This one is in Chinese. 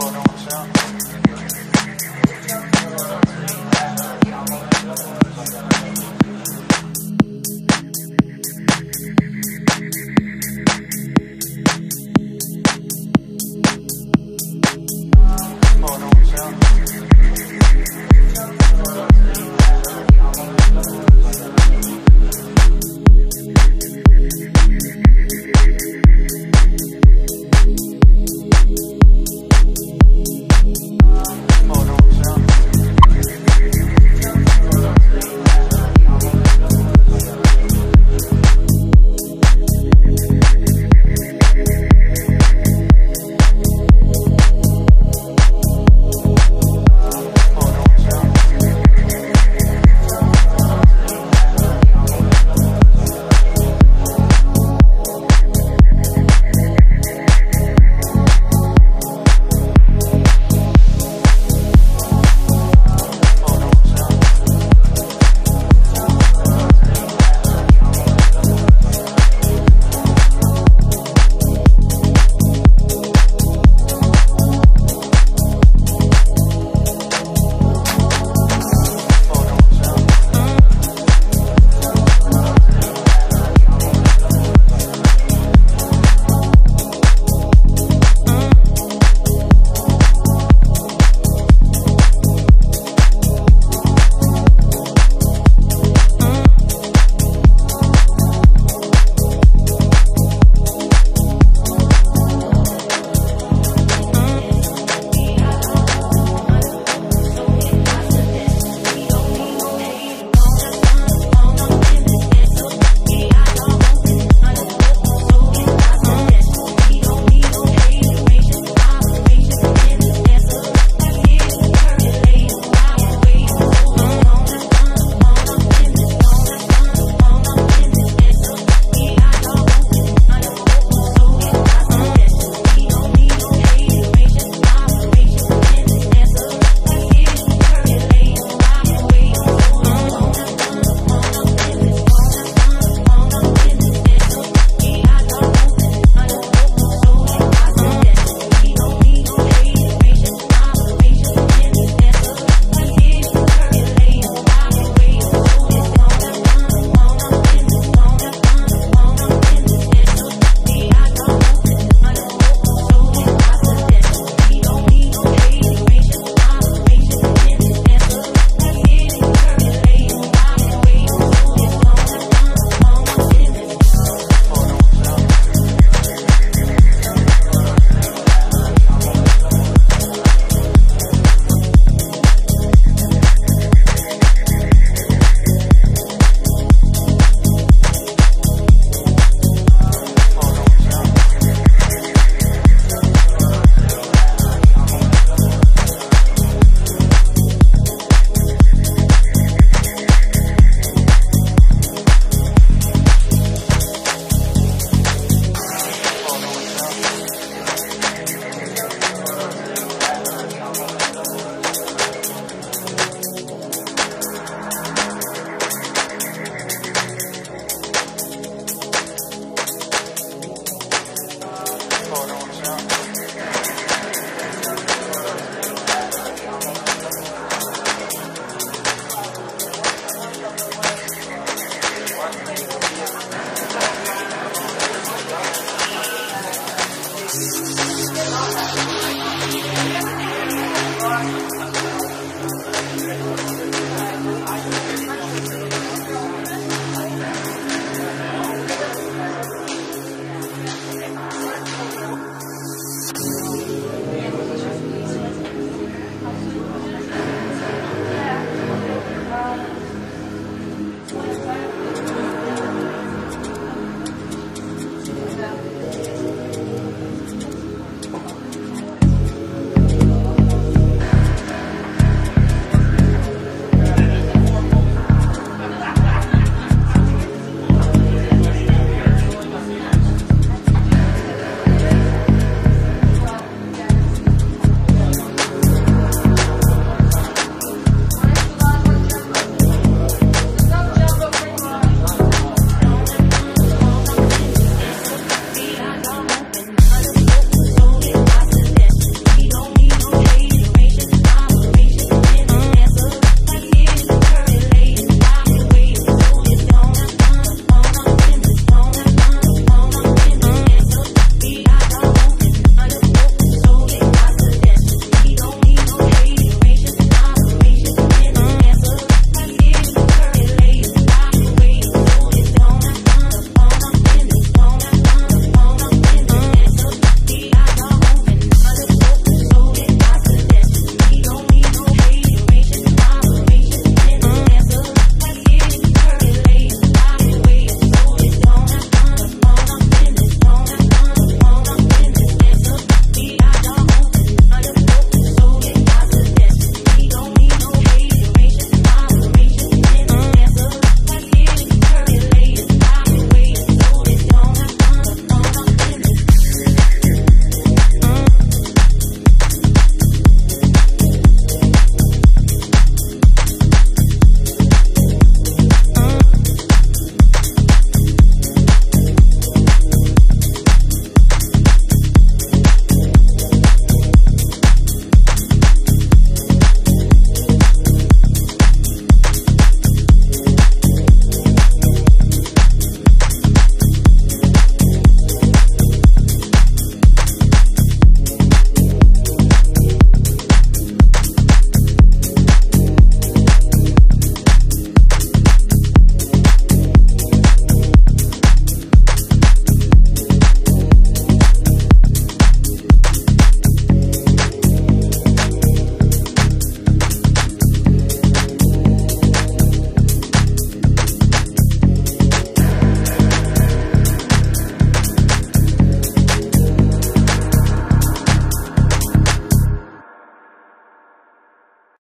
哦，让我吃啊。